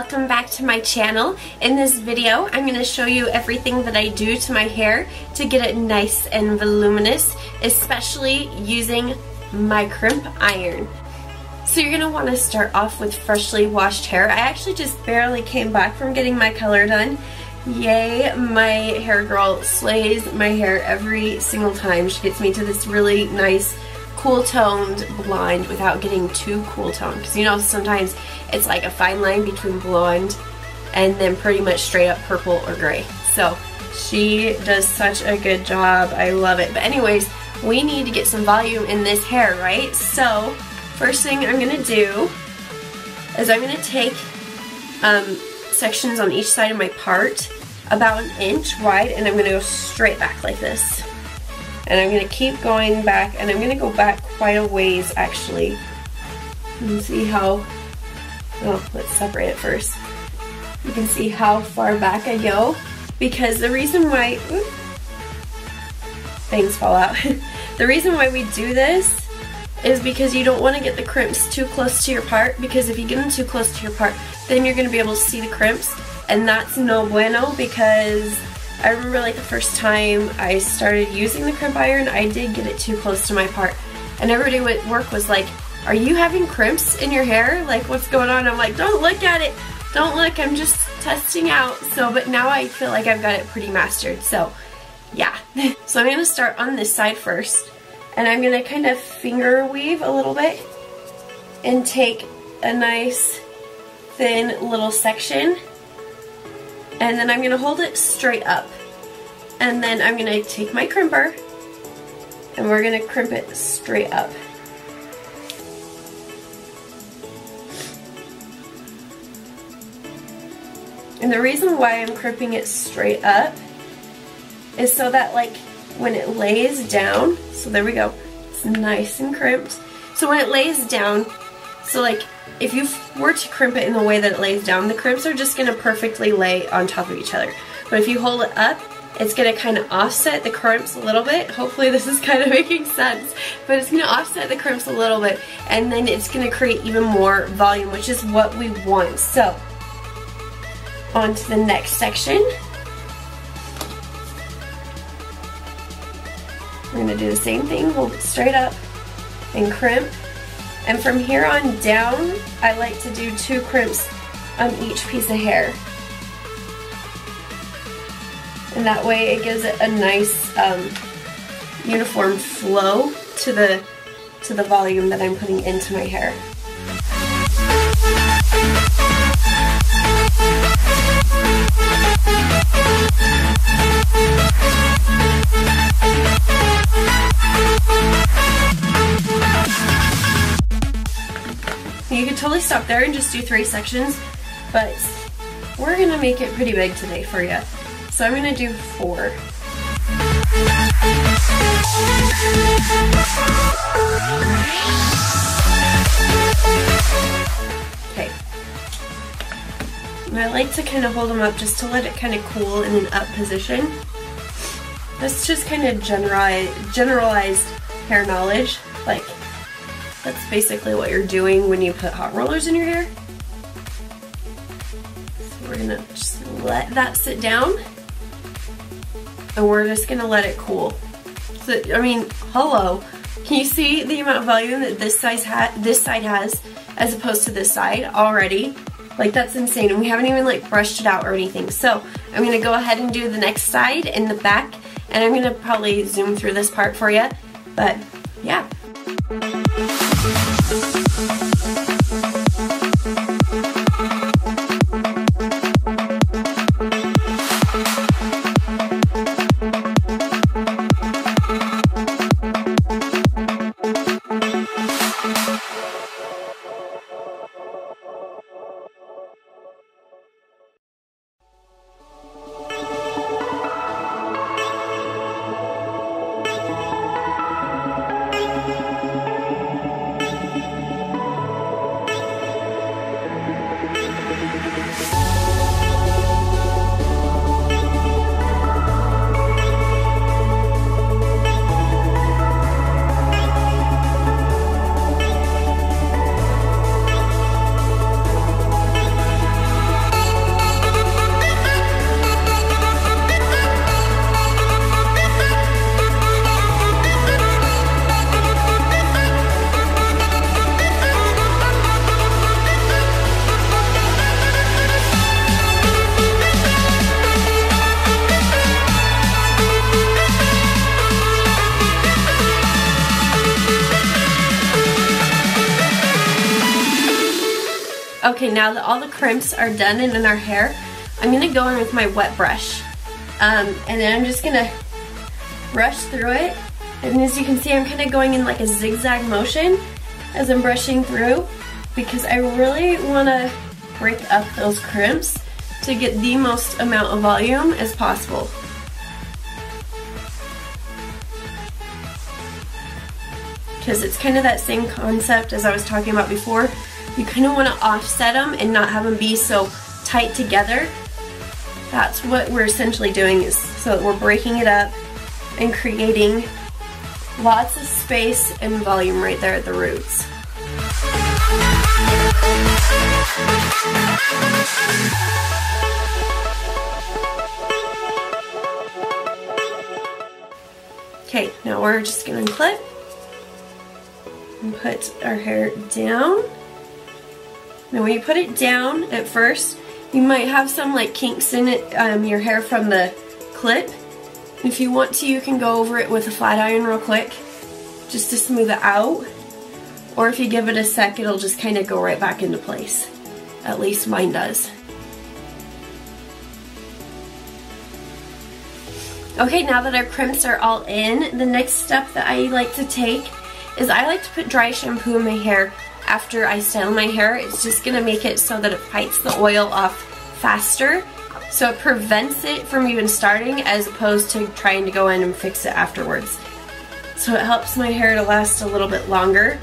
welcome back to my channel. In this video, I'm going to show you everything that I do to my hair to get it nice and voluminous, especially using my crimp iron. So you're going to want to start off with freshly washed hair. I actually just barely came back from getting my color done. Yay, my hair girl slays my hair every single time. She gets me to this really nice cool toned blonde without getting too cool toned because you know sometimes it's like a fine line between blonde and then pretty much straight up purple or gray. So she does such a good job. I love it. But anyways we need to get some volume in this hair right? So first thing I'm gonna do is I'm gonna take um, sections on each side of my part about an inch wide and I'm gonna go straight back like this and I'm going to keep going back, and I'm going to go back quite a ways actually. And see how, oh, let's separate it first. You can see how far back I go, because the reason why, oops, things fall out. the reason why we do this is because you don't want to get the crimps too close to your part, because if you get them too close to your part, then you're going to be able to see the crimps, and that's no bueno because I remember like the first time I started using the crimp iron, I did get it too close to my part. And everybody at work was like, are you having crimps in your hair? Like what's going on? I'm like, don't look at it. Don't look, I'm just testing out. So, but now I feel like I've got it pretty mastered. So yeah. so I'm gonna start on this side first. And I'm gonna kind of finger weave a little bit and take a nice thin little section and then I'm going to hold it straight up. And then I'm going to take my crimper and we're going to crimp it straight up. And the reason why I'm crimping it straight up is so that like when it lays down, so there we go, it's nice and crimped. So when it lays down, so like if you were to crimp it in the way that it lays down, the crimps are just to perfectly lay on top of each other. But if you hold it up, it's to kind of offset the crimps a little bit. Hopefully this is kind of making sense. But it's to offset the crimps a little bit. And then it's to create even more volume, which is what we want. So, on to the next section. We're to do the same thing. Hold it straight up and crimp. And from here on down, I like to do two crimps on each piece of hair. And that way it gives it a nice um, uniform flow to the, to the volume that I'm putting into my hair. There and just do three sections, but we're gonna make it pretty big today for you. So I'm gonna do four. Okay. And I like to kind of hold them up just to let it kind of cool in an up position. That's just kind of generalized hair knowledge. Like, that's basically what you're doing when you put hot rollers in your hair. So we're gonna just let that sit down and we're just gonna let it cool. So, I mean, hello. Can you see the amount of volume that this size ha this side has as opposed to this side already? Like that's insane and we haven't even like brushed it out or anything. So I'm gonna go ahead and do the next side in the back and I'm gonna probably zoom through this part for you. But Okay, now that all the crimps are done and in our hair, I'm gonna go in with my wet brush. Um, and then I'm just gonna brush through it. And as you can see, I'm kind of going in like a zigzag motion as I'm brushing through because I really wanna break up those crimps to get the most amount of volume as possible. Because it's kind of that same concept as I was talking about before. You kind of want to offset them and not have them be so tight together. That's what we're essentially doing is so that we're breaking it up and creating lots of space and volume right there at the roots. Okay, now we're just gonna clip and put our hair down. Now when you put it down at first, you might have some like kinks in it, um, your hair from the clip. If you want to, you can go over it with a flat iron real quick, just to smooth it out. Or if you give it a sec, it'll just kind of go right back into place. At least mine does. Okay, now that our crimps are all in, the next step that I like to take is I like to put dry shampoo in my hair after I style my hair. It's just going to make it so that it fights the oil off faster. So it prevents it from even starting as opposed to trying to go in and fix it afterwards. So it helps my hair to last a little bit longer.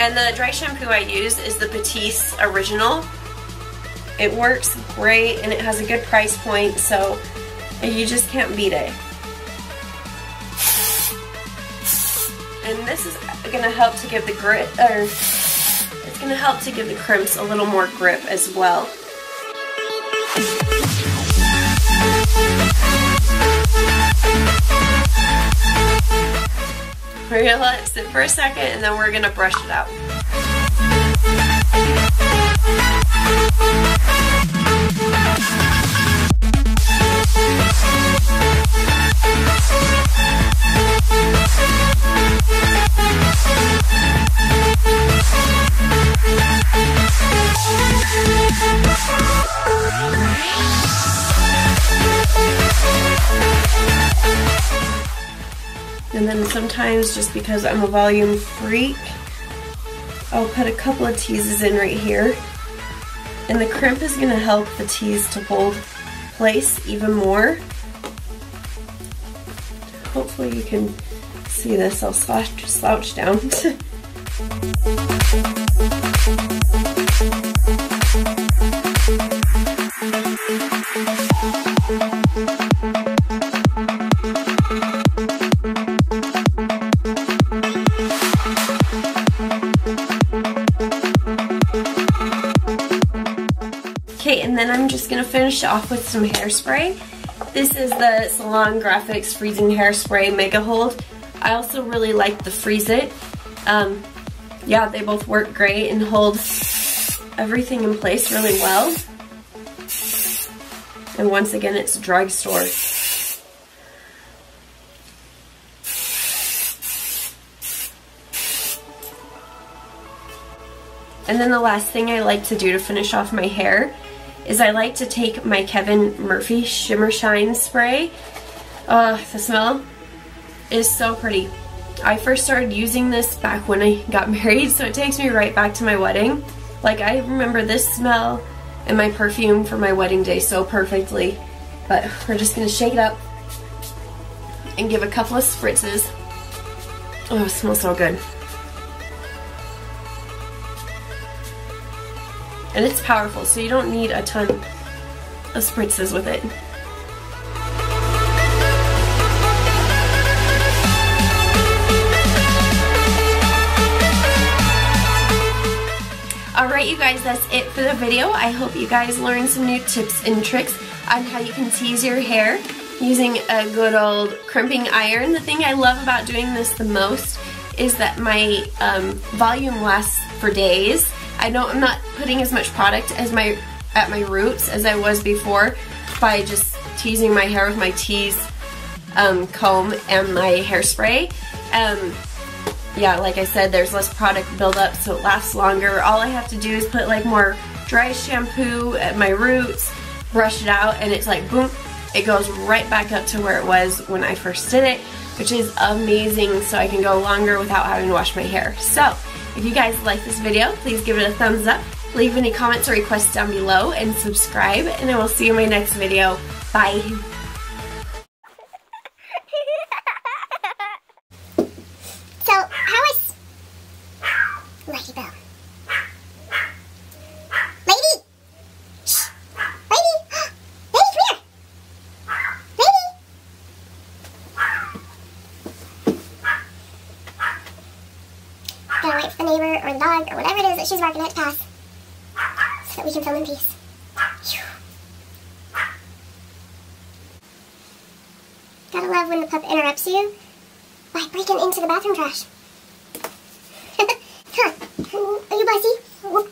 And the dry shampoo I use is the Batiste Original. It works great and it has a good price point, so you just can't beat it. And this is gonna help to give the grit, or it's gonna help to give the crimps a little more grip as well. We're gonna let it sit for a second and then we're gonna brush it out. And then sometimes, just because I'm a volume freak, I'll put a couple of teases in right here. And the crimp is going to help the tease to hold place even more. Hopefully you can see this. I'll slouch, slouch down. Just gonna finish off with some hairspray. This is the Salon Grafix Freezing Hairspray Mega Hold. I also really like the Freeze It. Um, yeah, they both work great and hold everything in place really well. And once again, it's a drugstore. And then the last thing I like to do to finish off my hair is I like to take my Kevin Murphy Shimmer Shine Spray. Uh, the smell is so pretty. I first started using this back when I got married, so it takes me right back to my wedding. Like, I remember this smell and my perfume for my wedding day so perfectly. But we're just gonna shake it up and give a couple of spritzes. Oh, it smells so good. And it's powerful, so you don't need a ton of spritzes with it. Alright you guys, that's it for the video. I hope you guys learned some new tips and tricks on how you can tease your hair using a good old crimping iron. The thing I love about doing this the most is that my um, volume lasts for days. I don't, I'm not putting as much product as my at my roots as I was before by just teasing my hair with my tease um, comb and my hairspray. Um, yeah, like I said, there's less product buildup so it lasts longer. All I have to do is put like more dry shampoo at my roots, brush it out, and it's like boom, it goes right back up to where it was when I first did it, which is amazing so I can go longer without having to wash my hair. So, if you guys like this video, please give it a thumbs up, leave any comments or requests down below, and subscribe, and I will see you in my next video. Bye! That she's barking to pass so that we can film in peace. Phew. Gotta love when the pup interrupts you by breaking into the bathroom trash. huh, are you Ding,